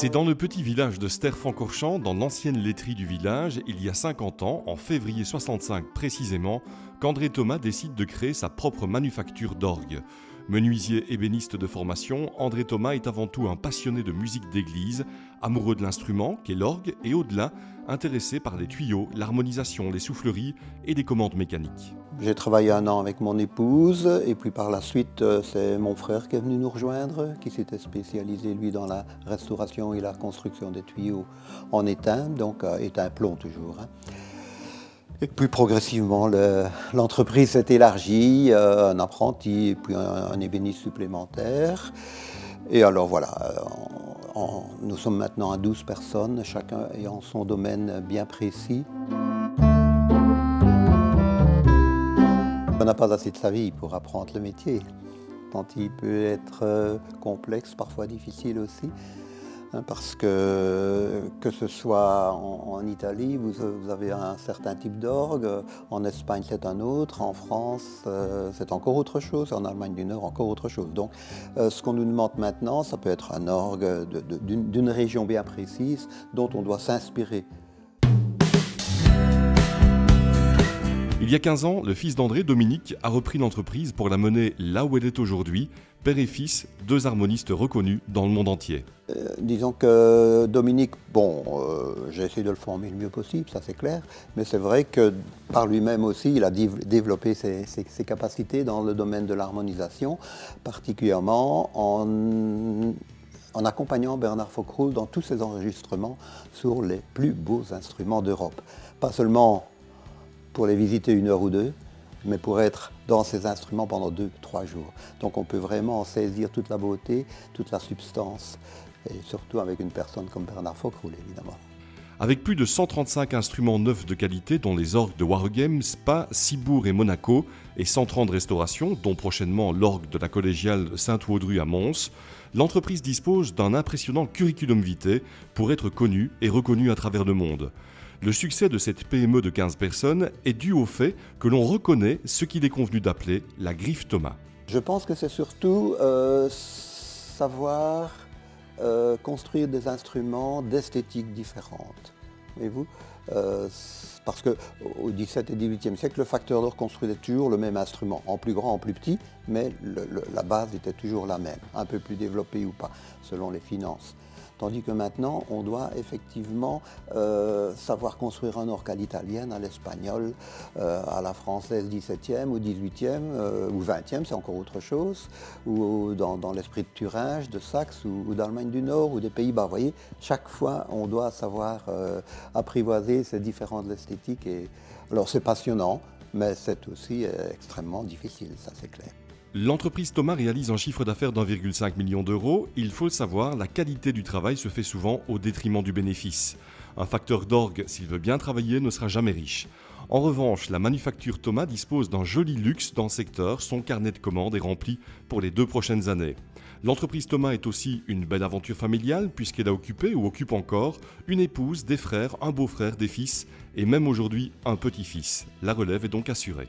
C'est dans le petit village de Sterfancorchamps, dans l'ancienne laiterie du village, il y a 50 ans, en février 65 précisément, qu'André Thomas décide de créer sa propre manufacture d'orgue. Menuisier ébéniste de formation, André Thomas est avant tout un passionné de musique d'église, amoureux de l'instrument qu'est l'orgue et au-delà, intéressé par les tuyaux, l'harmonisation, les souffleries et des commandes mécaniques. J'ai travaillé un an avec mon épouse et puis par la suite euh, c'est mon frère qui est venu nous rejoindre, qui s'était spécialisé lui dans la restauration et la construction des tuyaux en étain, donc euh, étain plomb toujours. Hein. Et puis progressivement l'entreprise s'est élargie, euh, un apprenti et puis un, ébéniste supplémentaire. Et alors voilà, nous sommes maintenant à 12 personnes, chacun ayant son domaine bien précis. On n'a pas assez de sa vie pour apprendre le métier, tant il peut être euh, complexe, parfois difficile aussi. Hein, parce que que ce soit en, Italie, vous, avez un certain type d'orgue, en Espagne c'est un autre, en France euh, c'est encore autre chose, en Allemagne du Nord encore autre chose. Donc euh, ce qu'on nous demande maintenant, ça peut être un orgue d'une région bien précise dont on doit s'inspirer Il y a 15 ans, le fils d'André, Dominique, a repris l'entreprise pour la mener là où elle est aujourd'hui, père et fils, deux harmonistes reconnus dans le monde entier. Euh, disons que Dominique, bon, euh, j'ai essayé de le former le mieux possible, ça c'est clair, mais c'est vrai que par lui-même aussi, il a développé ses, capacités dans le domaine de l'harmonisation, particulièrement en accompagnant Bernard Faucroul dans tous ses enregistrements sur les plus beaux instruments d'Europe. Pas seulement pour les visiter une heure ou deux, mais pour être dans ces instruments pendant deux, trois jours. Donc on peut vraiment en saisir toute la beauté, toute la substance, et surtout avec une personne comme Bernard Faucroul, évidemment. Avec plus de 135 instruments neufs de qualité, dont les orgues de Wargame, Spa, Cibourg et Monaco, et 130 restaurations, dont prochainement l'orgue de la collégiale Saint-Audru à Mons, l'entreprise dispose d'un impressionnant curriculum vitae pour être connue et reconnue à travers le monde. Le succès de cette PME de 15 personnes est dû au fait que l'on reconnaît ce qu'il est convenu d'appeler la griffe Thomas. Je pense que c'est surtout euh, savoir euh, construire des instruments d'esthétique différentes. Voyez-vous euh, Parce qu'au XVIIe et XVIIIe siècle, le facteur d'or construisait toujours le même instrument, en plus grand, en plus petit, mais la base était toujours la même, un peu plus développée ou pas, selon les finances. Tandis que maintenant, on doit effectivement euh, savoir construire un orgue à l'italienne, à l'espagnol, euh, à la française 17e ou 18e euh, ou 20e, c'est encore autre chose, ou dans, l'esprit de Thuringe, de Saxe ou, d'Allemagne du Nord ou des Pays-Bas. Vous voyez, chaque fois, on doit savoir apprivoiser ces différentes esthétiques. Et... Alors c'est passionnant, mais c'est aussi extrêmement difficile, ça c'est clair. L'entreprise Thomas réalise un chiffre d'affaires d'1,5 million d'euros. Il faut le savoir, la qualité du travail se fait souvent au détriment du bénéfice. Un facteur d'orgue, s'il veut bien travailler, ne sera jamais riche. En revanche, la manufacture Thomas dispose d'un joli luxe dans le secteur. Son carnet de commandes est rempli pour les deux prochaines années. L'entreprise Thomas est aussi une belle aventure familiale puisqu'elle a occupé ou occupe encore une épouse, des frères, un beau-frère, des fils et même aujourd'hui un petit-fils. La relève est donc assurée.